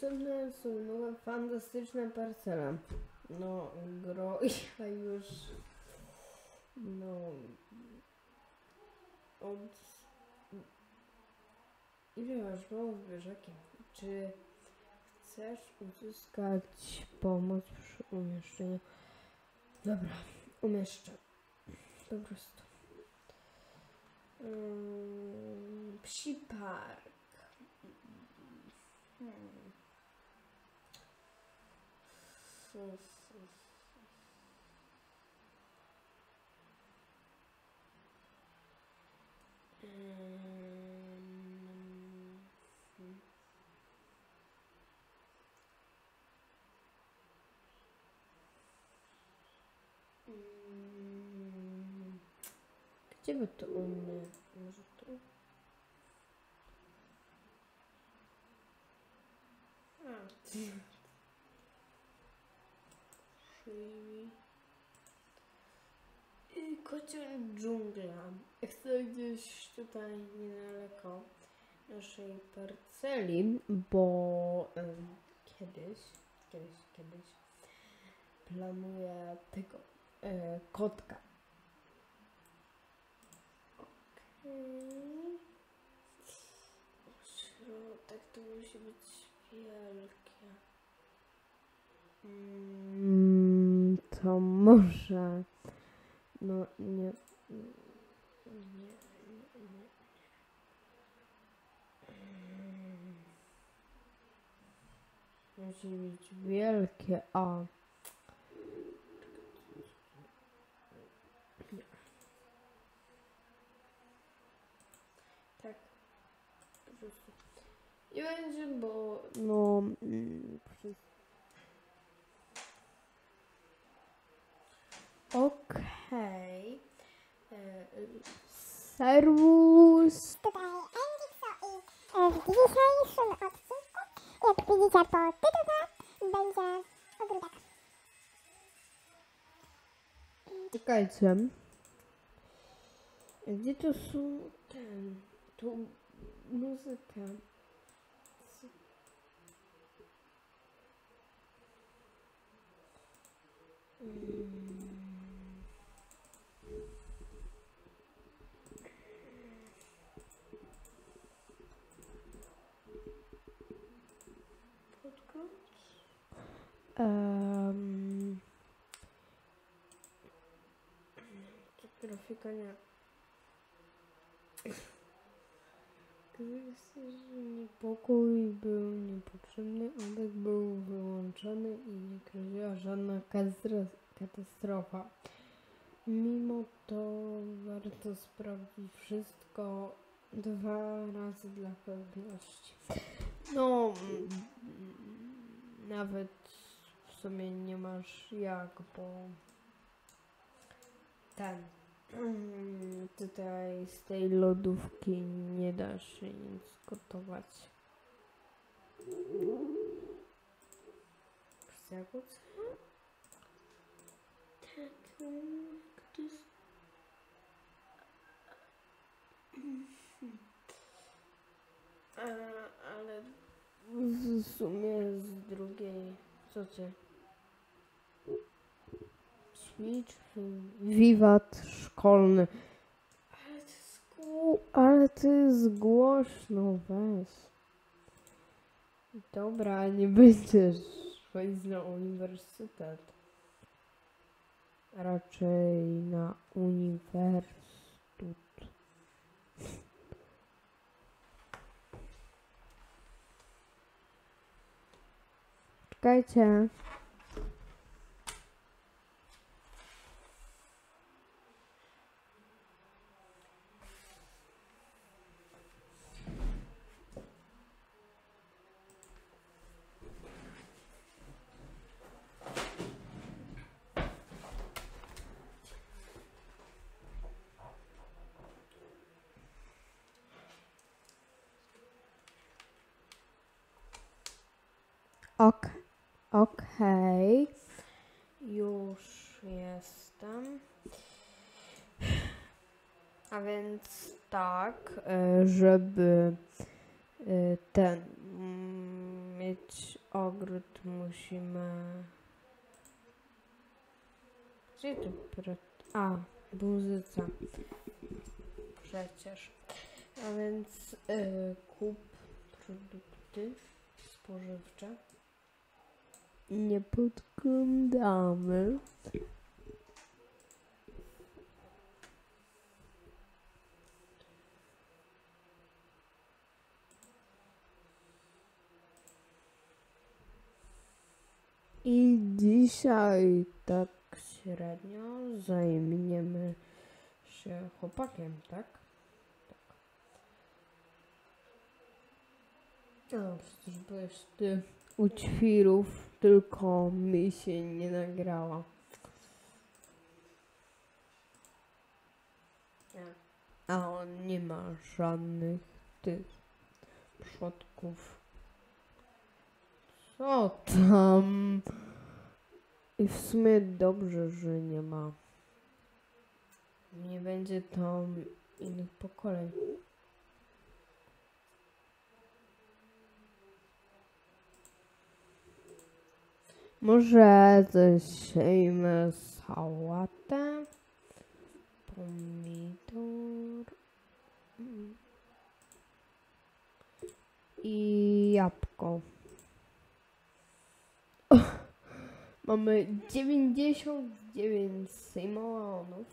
Dostępne są fantastyczne parcele. No, gro ja już. No. Od. Ile masz mało zwierzaki? Czy chcesz uzyskać pomoc przy umieszczeniu? Dobra, umieszczę. Po prostu. Mm, psi park. Hmm. с, Где вот умная? Может, а. Czyli... I kocie dżungla. Chcę gdzieś tutaj niedaleko naszej parceli, bo em, kiedyś, kiedyś, kiedyś planuję tego e, kotka. Okej. Środek to musi być wielkie. Mm, to może. No nie. Nie. Musi być wielkie, a. Tak. Po prostu. Nie będzie, bo. No. Mm, po prostu. Okej. E, Serwus. Tutaj Enrikso i w dzisiejszym odcinku, jak widzicie po tytule, będzie ogródek. Czekajcie. Gdzie to są ten, tu Mm. Um, grafika nie. Niepokój był niepotrzebny, obiekt był wyłączony i nie groziła żadna katastrofa. Mimo to warto sprawdzić wszystko dwa razy dla pewności. No, nawet w sumie nie masz jak, bo ten tutaj z tej lodówki nie da się nic gotować. Tak, to jest... A, ale w sumie z drugiej, co ty? Ćwicz, wiwat szkolny. Ale ty jest, gło- ale ty jest głośno, weź. Dobra, nie będziesz wejść na uniwersytet. Raczej na uniwersytet. Czekajcie. Ok, okej. Już jestem. A więc tak, e, żeby e, ten mm, mieć ogród, musimy... Gdzie tu. A, muzyca. Przecież. A więc y, kup produkty spożywcze. Nie podglądamy. I dzisiaj tak średnio zajmiemy się chłopakiem, tak? Tak. No, przecież byłeś ty u ćwirów, tylko mi się nie nagrała. A on nie ma żadnych tych przodków. Co tam? I w sumie dobrze, że nie ma. Nie będzie tam innych pokoleń. Może zasiejmy sałatę, pomidor mm, i jabłko. Mamy 99 sejmonów.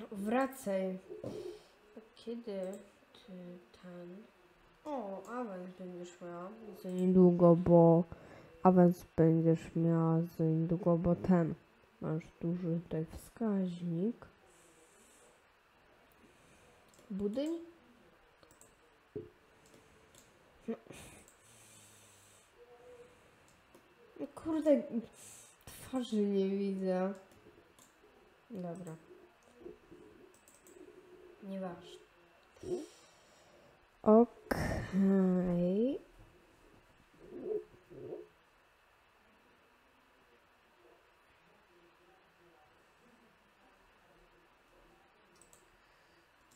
No, wracaj. Kiedy ty ten... O, awans będziesz miała za niedługo, bo awans będziesz miała za niedługo, bo ten masz duży tutaj wskaźnik. Budyń? No Kurde, twarzy nie widzę. Dobra. Nieważne. Okej.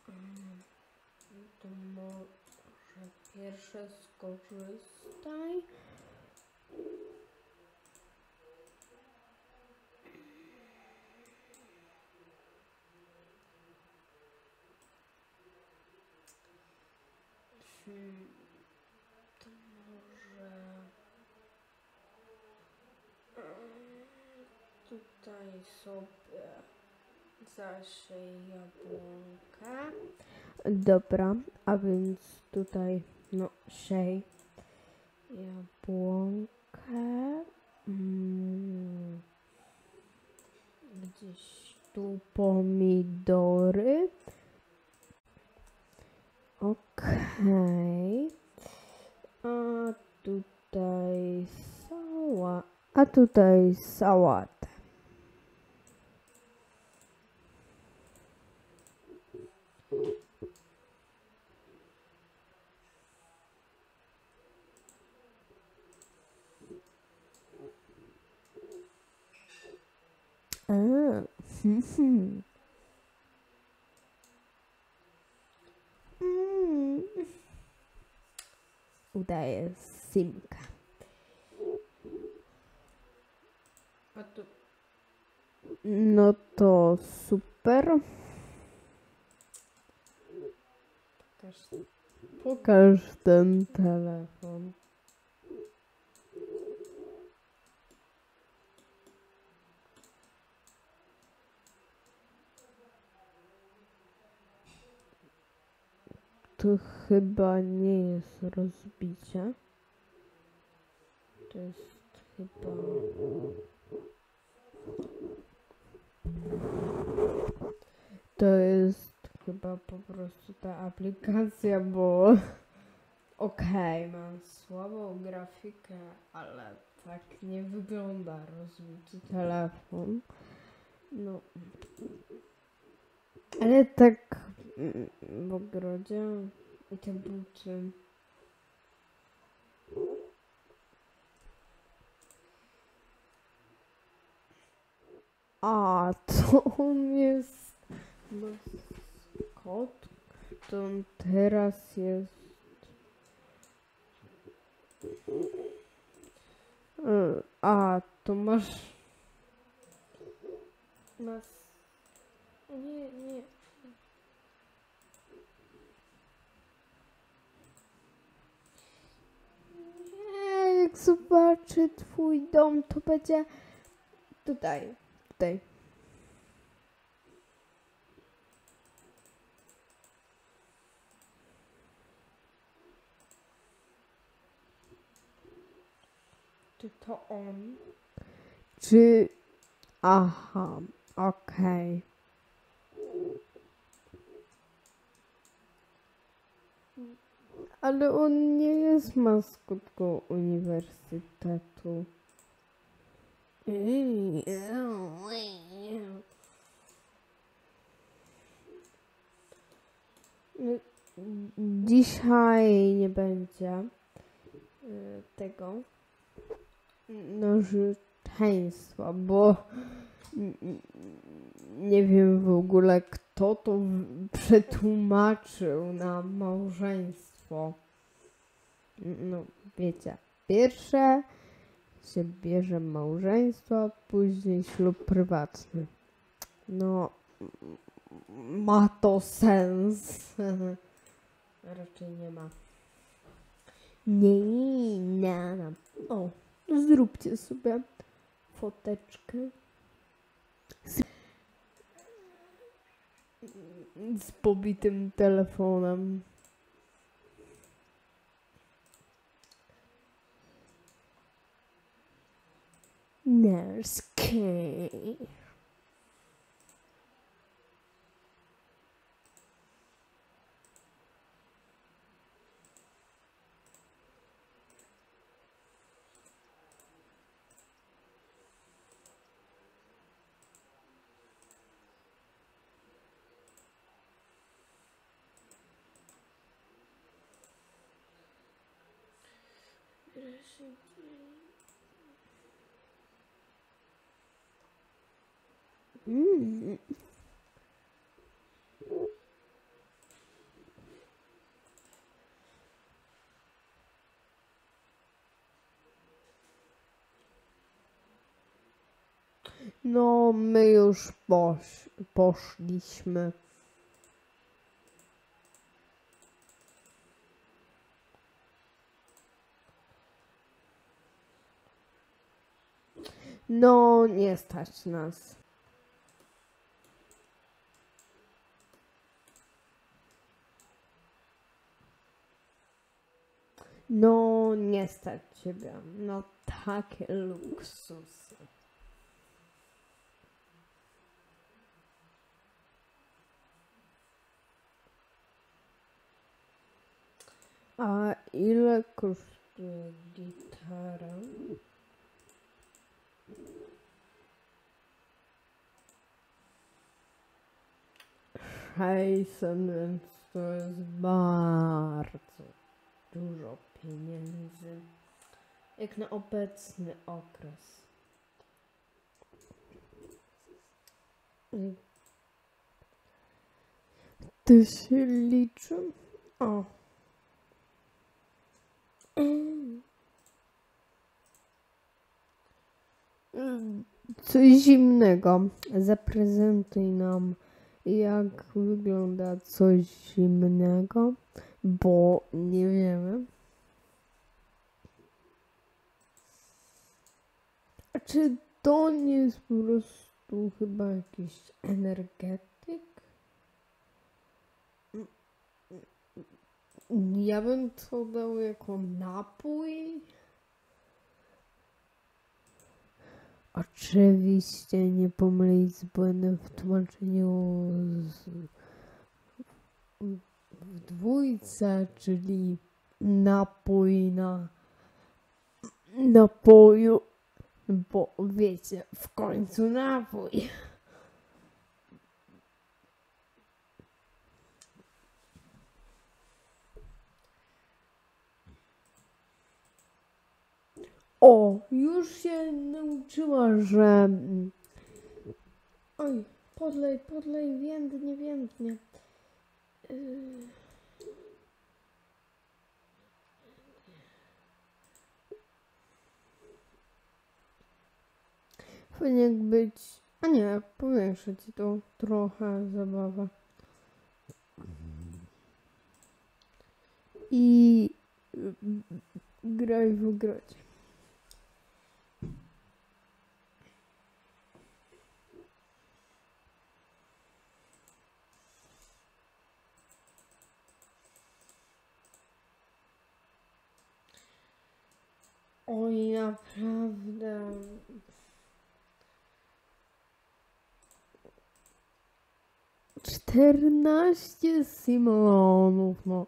Mm, To może pierwsze skorzystaj. Hmm, to może tutaj sobie zasieję jabłonkę. Dobra, a więc tutaj no siej jabłonkę. Mm, gdzieś tu pomidory. Okej. A tutaj sała. A tutaj sałatę. A, hmm, hmm. Mm. Udaje Simka. A tu... No to super. Pokaż, pokaż ten telefon. To chyba nie jest rozbicie. To jest chyba. To jest chyba po prostu ta aplikacja, bo okej, mam słabą grafikę, ale tak nie wygląda rozbity telefon. No. Ale tak w ogrodzie i te buty. A, to on jest maskotką. to teraz jest. A, to masz. Masz. Nie, nie. Nie, jak zobaczę twój dom, to będzie tutaj, tutaj. Czy to on? Czy... Aha, okej. Ale on nie jest maskotką uniwersytetu. Dzisiaj nie będzie y, tego narzeczeństwa, bo nie wiem w ogóle kto to przetłumaczył na małżeństwo. No, wiecie, pierwsze się bierze małżeństwo, później ślub prywatny. No, ma to sens. Raczej nie ma. Nie, nie, nie. O, zróbcie sobie foteczkę. Z pobitym telefonem. Nurse K. Mm. No, my już posz, poszliśmy. No, nie stać nas. No, nie stać ciebie. No, takie luksusy. A ile kosztuje gitara? Hejsen, więc to jest bardzo dużo pieniędzy. Jak na obecny okres. To się liczy? O. Coś zimnego. Zaprezentuj nam, jak wygląda coś zimnego, bo nie wiemy. Czy to nie jest po prostu chyba jakiś energetyk? Ja bym to dał jako napój. Oczywiście nie pomylić z błędem w tłumaczeniu z, w dwójce, czyli napój na napoju, bo wiecie, w końcu napój. O, już się nauczyła, że. mm, Oj, podlej, podlej, więdnie, więdnie. Powinien być. A nie, powiększę ci to trochę zabawę. I y, graj w ogrodzie. Oj, naprawdę. Czternaście Simonów, no.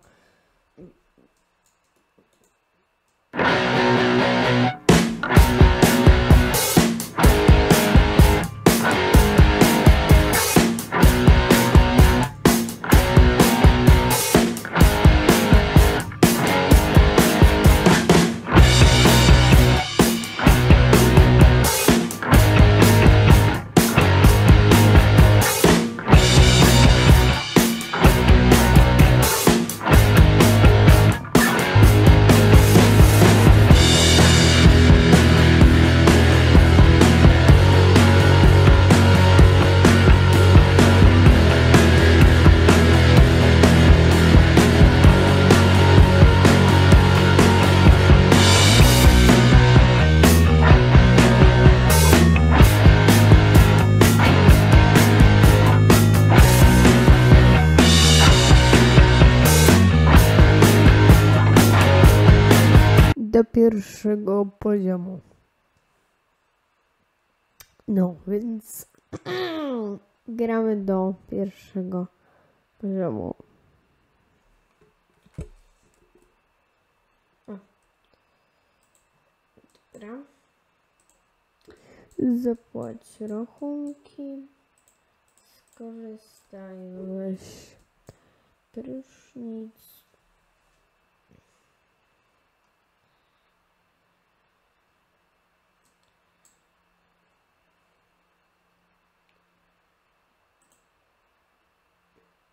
Pierwszego poziomu. No, więc gramy do pierwszego poziomu. Dobra. Zapłać rachunki. Skorzystaj weź prysznic.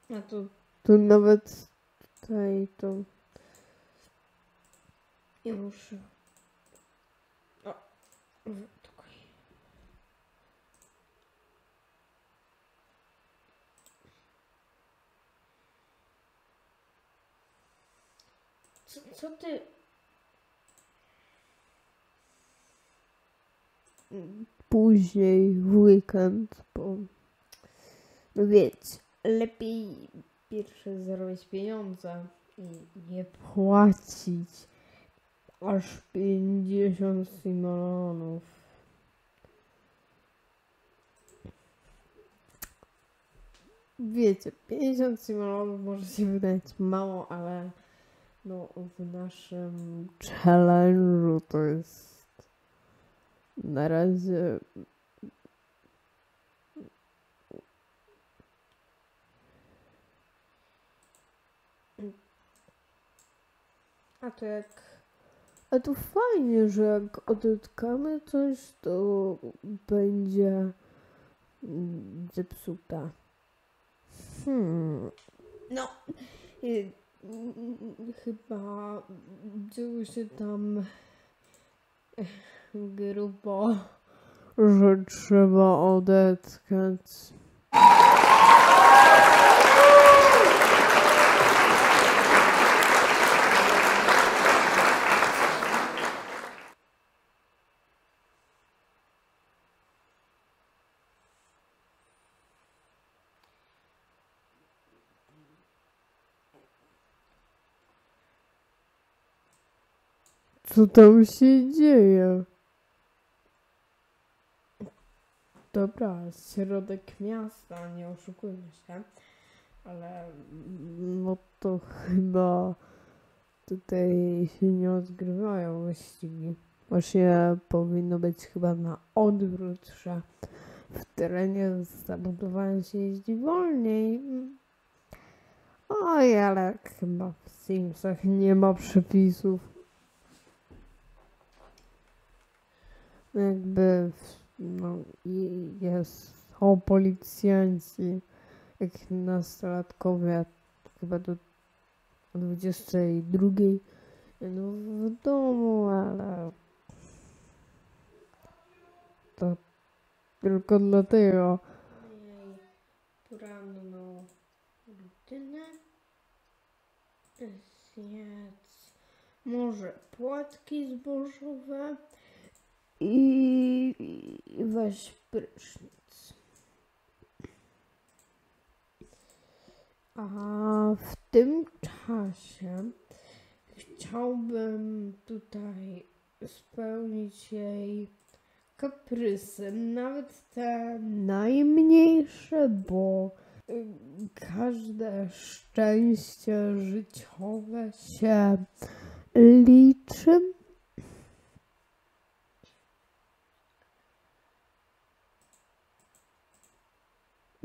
A tu, tu nawet tutaj to już. O, tutaj. Co, co ty? Później w weekend, bo no wiecie, lepiej pierwsze zarobić pieniądze i nie płacić aż 50 milionów. Wiecie, 50 milionów może się wydać mało, ale no w naszym challenge'u to jest na razie A to jak. A to fajnie, że jak odzyskamy coś, to będzie zepsuta. Hmm. No. Chyba dzieło się tam grubo, że trzeba odetkać. Co tam się dzieje? Dobra, środek miasta, nie oszukujmy się, ale no to chyba tutaj się nie odgrywają wyścigi. Właśnie powinno być chyba na odwrót, że w terenie zabudowanym się jeździ wolniej. Oj, ale chyba w Simsach nie ma przepisów. Jakby no, jest, są policjanci, jak nastolatkowie chyba do o 22 no w domu, ale to tylko dlatego. Poranną rutynę. Zjedz może płatki zbożowe i, i weź prysznic. A w tym czasie chciałbym tutaj spełnić jej kaprysy, nawet te najmniejsze, bo y, każde szczęście życiowe się liczy.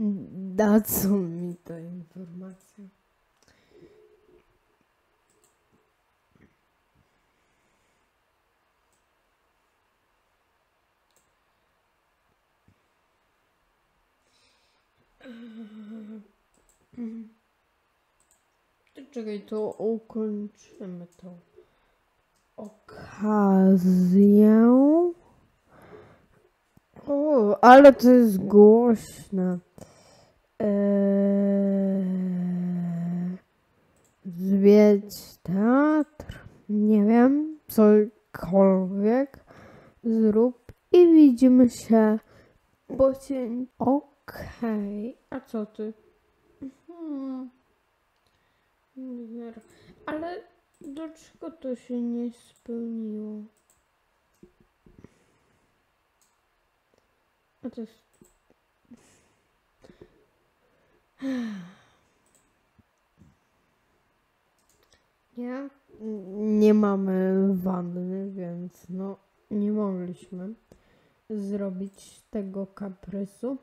Da co mi ta informacja? To Czekaj, to ukończymy tą okazję. O, ale to jest głośne. Eee, zwiedź teatr. Nie wiem, cokolwiek zrób i widzimy się po. Okej, a co ty? Hmm. Ale dlaczego to się nie spełniło? A to jest... Nie? Nie mamy wanny, więc no nie mogliśmy zrobić tego kaprysu.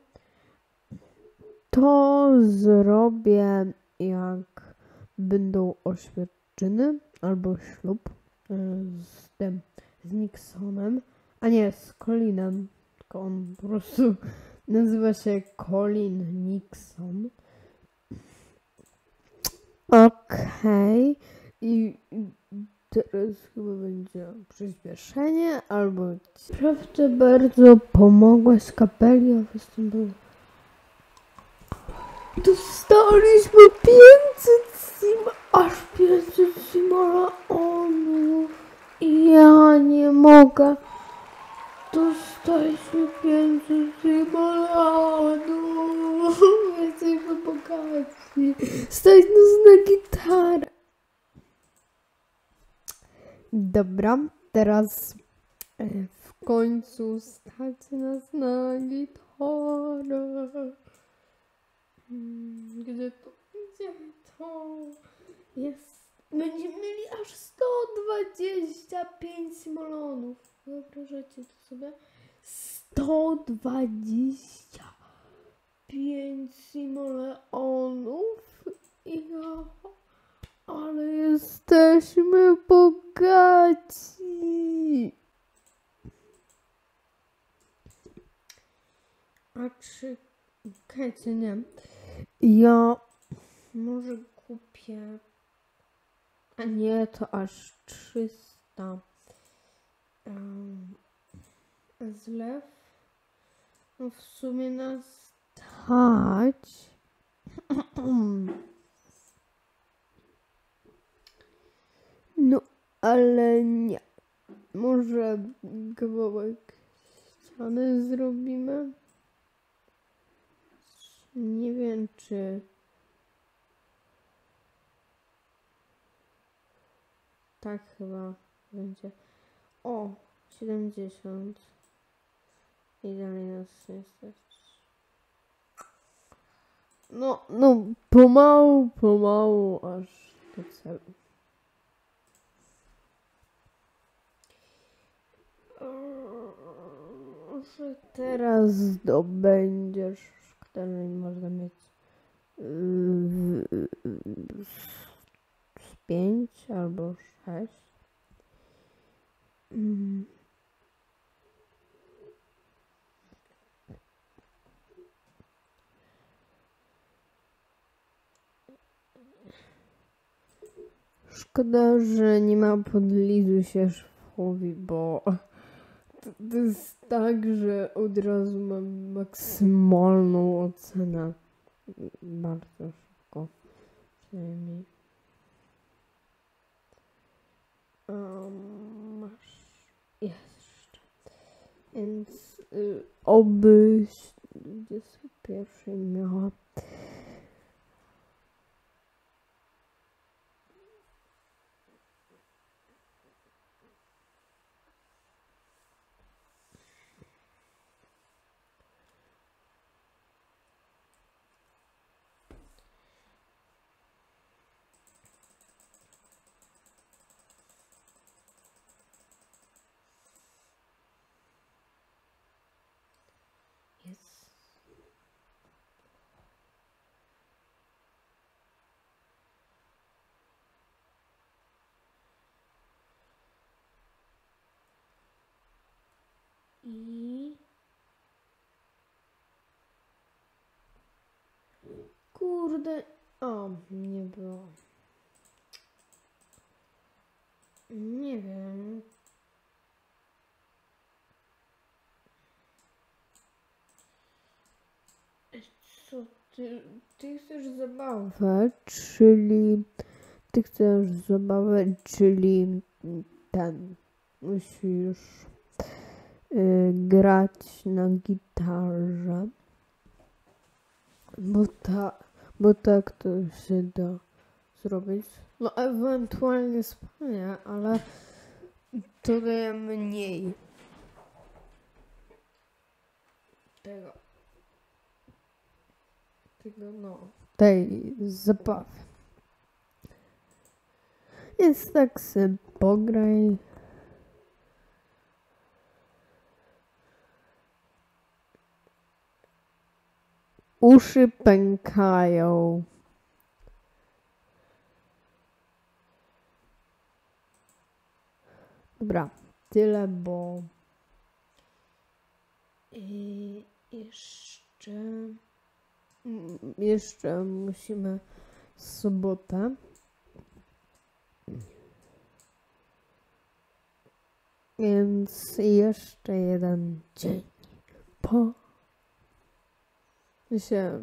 To zrobię jak będą oświadczyny albo ślub y, z tym, z Nixonem, a nie z Colinem, tylko on po prostu nazywa się Colin Nixon. Okej. I i teraz chyba będzie przyspieszenie albo... Prawda bardzo pomogłaś kapeli, a wystąpiła. Dostaliśmy 500 sim, aż 500 simulaonów. I ja nie mogę. Dostaliśmy 500 simulaonów. Jesteśmy bogaci. Stać nas na gitarę. Dobra, teraz e, w końcu stać nas na gitarę. Mm, Gdzie to? Gdzie to? Jest. Będziemy mieli aż 125 simulonów. Wyobrażacie to sobie? 125 simoleonów? Ja. Ale jesteśmy bogaci. A czy... Kajcie, nie. Ja może kupię. A nie, to aż 300. Zlew. No w sumie nas stać. No, ale nie. Może kawałek ściany zrobimy? Nie wiem, czy. Tak chyba będzie. O, 70. I dalej nas. No, no, pomału, pomału, aż do celu. Że teraz zdobędziesz, który można mieć yy, z pięć albo sześć. Szkoda, że nie ma podlizu się szwowi, bo to, to jest tak, że od razu mam maksymalną ocenę. Bardzo szybko. Przynajmniej. Um, jeszcze. Więc y, obyś 21 miała Jest. I kurde, o, nie było. Nie wiem. Co ty, ty chcesz zabawę, czyli ty chcesz zabawę, czyli ten musisz grać na gitarze, bo, ta, bo tak to się da zrobić. No ewentualnie spanie, ale to daje mniej tego tego, no, tej zabawy. Więc tak sobie pograj. Uszy pękają. Dobra, tyle, bo i jeszcze Mm, jeszcze musimy sobotę. Więc jeszcze jeden dzień po się